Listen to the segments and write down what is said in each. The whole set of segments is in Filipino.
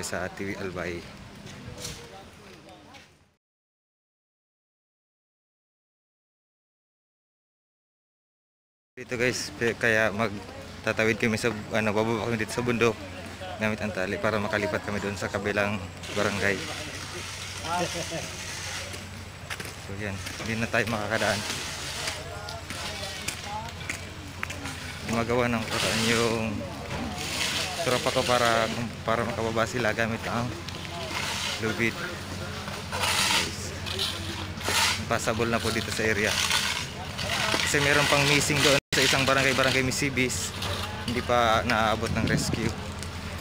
tayo sa TV Albay. Dito guys, kaya magtatawid kami sa ano, bababa kami dito sa bundok gamit ang tali para makalipat kami doon sa kabilang barangay. So yan, hindi na tayo makakadaan. Gumagawa ng paraan yung tropa ko para para makababa sila gamit ang lubid. Passable na po dito sa area. Kasi meron pang missing doon sa isang barangay, barangay Misibis. Hindi pa naaabot ng rescue.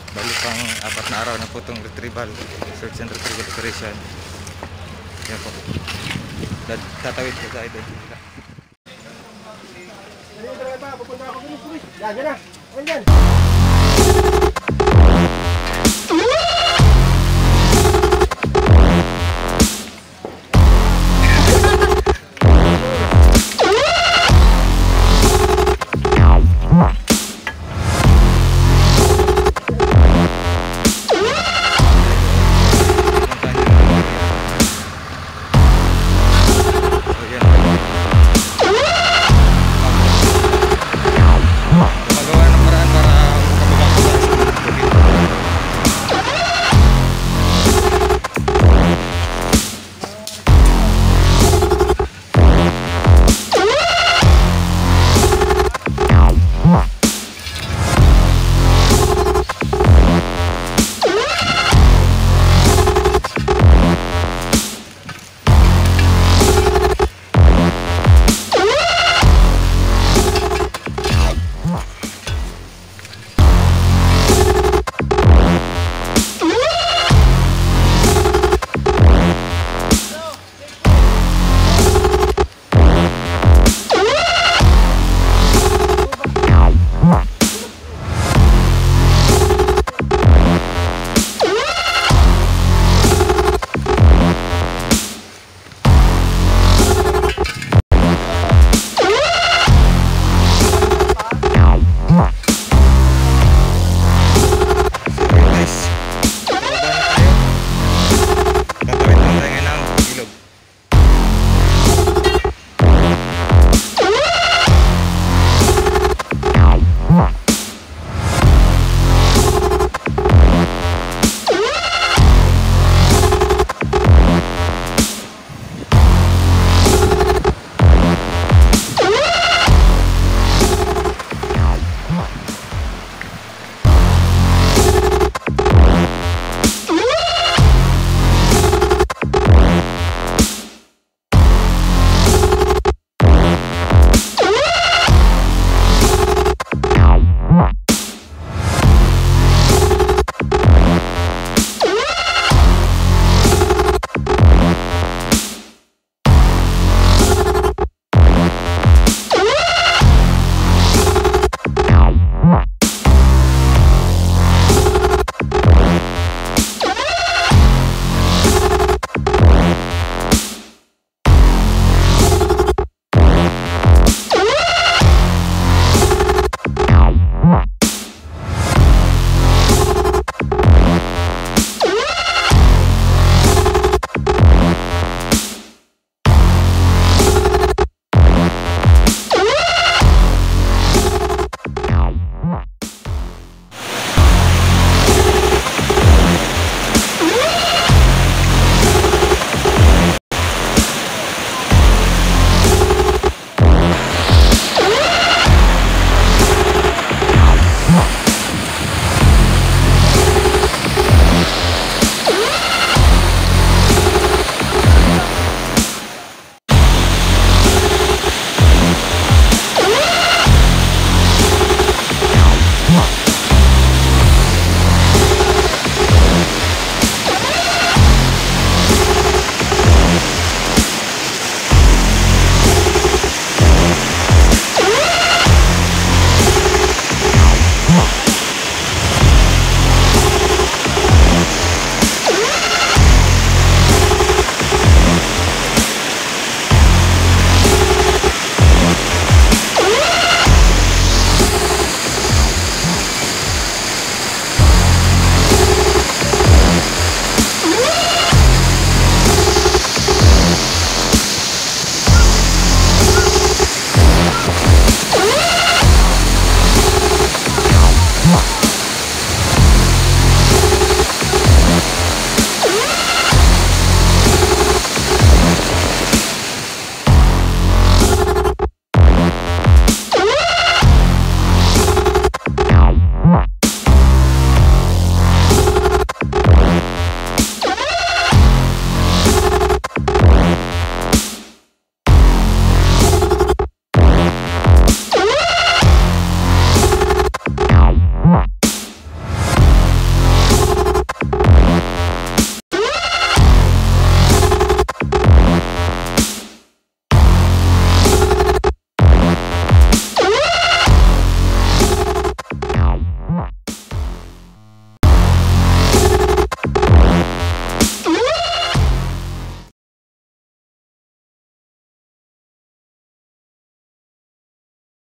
Bali pang apat na araw na po itong retrieval, search and retrieval operation. Yan po. Tat- Tatawid po tayo doon. Yan, yan na. Ayan yan.